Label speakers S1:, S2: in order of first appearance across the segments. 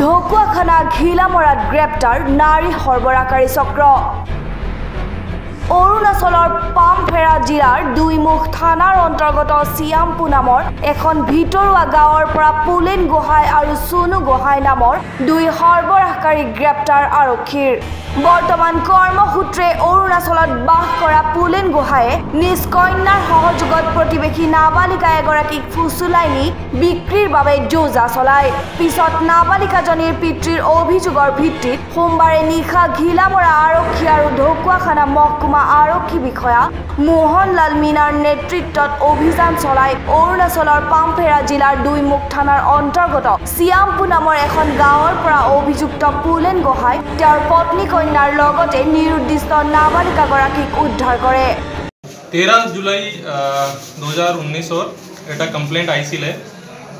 S1: ঢকুৱাখানা ঘিলামৰাত গ্ৰেপ্তাৰ নাৰী সৰবৰাহকাৰী চক্ৰ। অৰুণাচলৰ পামফেৰা জিলাৰ দুইমুখ থানাৰ অন্তৰ্গত চিয়াম্পু নামৰ এখন ভিতৰুৱা গাঁৱৰ পৰা পুলেন গোহাঁই আৰু চুনু গোহাঁই নামৰ দুই সৰবৰাহকাৰী গ্ৰেপ্তাৰ আৰক্ষীৰ। বৰ্তমান কৰ্মসূত্ৰে অৰুণাচলত বাস কৰা পুলেন গোহাঁয়ে নিজ কন্যাৰ সহযোগত প্ৰতিবেশী নাবালিকা এগৰাকীক ফুচুলাই নি বিক্ৰীৰ বাবে যোজা চলায়। পিছত নাবালিকাজনীৰ পিতৃৰ অভিযোগৰ ভিত্তিত সোমবাৰে নিশা ঘিলামৰা আৰক্ষী আৰু ঢকুৱাখানা মহকুমা আৰক্ষী বিষয়া মোহনলাল মীনাৰ নেতৃত্বত অভিযান চলাই অৰুণাচলৰ পামফেৰা জিলাৰ দুইমুখ থানাৰ অন্তৰ্গত চিয়াম্পু নামৰ এখন গাঁৱৰ পৰা অভিযুক্ত পুলেন গোহাঁই তেওঁৰ পত্নী কন্যাৰ লগতে নিৰুদ্দিষ্ট নাবালিকাগৰাকীক উদ্ধাৰ কৰে।
S2: তেৰহ জুলাই দুহাজাৰ উনিশৰ এটা কমপ্লেন্ট আইছিলে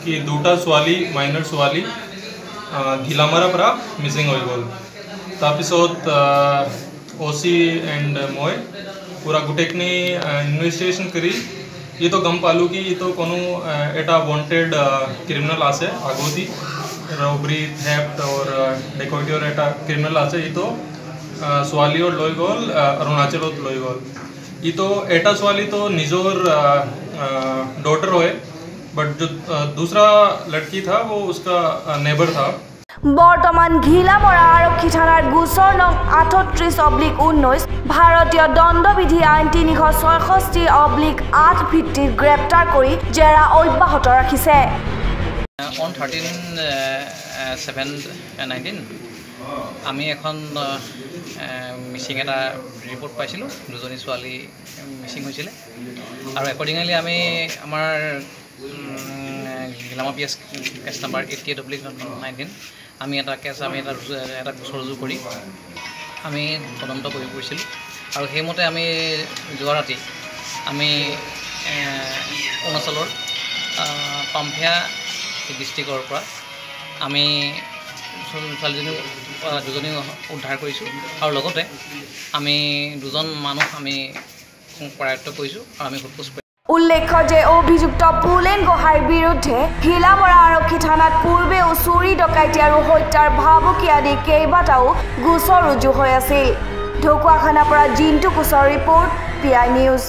S2: কি দুটা ছোৱালী মাইনৰ ছোৱালী ঘিলামাৰা পৰা মিচিং হৈ গ'ল। তাৰপিছত ओसी एंड मोए, पूरा गुटेकने इन्वेस्टिगेशन करी। ये तो गम पालू कि ये तो कोनो एटा वांटेड क्रिमिनल आसे, आगोती। रॉबरी थेफ्ट और डेकोटी और एटा क्रिमिनल आसे, ये तो सवाली और लोईगोल अरुणाचल और लोई लोईगोल ये तो एटा सवाली तो निजोर डॉटर होए बट जो दूसरा लड़की था, वो उसका नेबर था।
S1: বৰ্তমান ঘিলামৰা আৰক্ষী থানাৰ গোচৰ নং আঠত্ৰিছ অব্লিক ঊনৈছ ভাৰতীয় দণ্ডবিধি আইন তিনিশ ছয়ষষ্ঠি অব্লিক আঠ ভিত্তিত গ্ৰেপ্তাৰ কৰি জেৰা অব্যাহত ৰাখিছে।
S3: থাৰ্টিন ছেভেন নাইনটিন আমি এখন মিচিং এটা ৰিপৰ্ট পাইছিলোঁ। দুজনী ছোৱালী মিচিং হৈছিলে। আৰু একৰ্ডিংলি আমি আমাৰ গিলামা P S case number eighty eight oblique nineteen আমি এটা কেছ আমি এটা এটা গোচৰ ৰুজু কৰি আমি তদন্ত কৰি কৰিছিলোঁ আৰু সেইমতে আমি যোৱা ৰাতি আমি অৰুণাচলৰ আহ, পামফিয়া ডিষ্ট্ৰিক্টৰ পৰা আমি ছোৱালীজনী দুজনী উদ্ধাৰ কৰিছোঁ। আৰু লগতে আমি দুজন মানুহ আমি কৰায়ত্ব কৰিছোঁ আৰু আমি সোধপোছ কৰি
S1: উল্লেখ্য যে অভিযুক্ত পুলেন গোহাঁইৰ বিৰুদ্ধে ঘিলামৰা আৰক্ষী থানাত পূৰ্বেও চুৰি ডকাইতি আৰু হত্যাৰ ভাবুকি আদি কেইবাটাও গোচৰ ৰুজু হৈ আছিল। ঢকুৱাখানাৰ পৰা জিন্তু কোচৰ ৰিপৰ্ট পি আই নিউজ।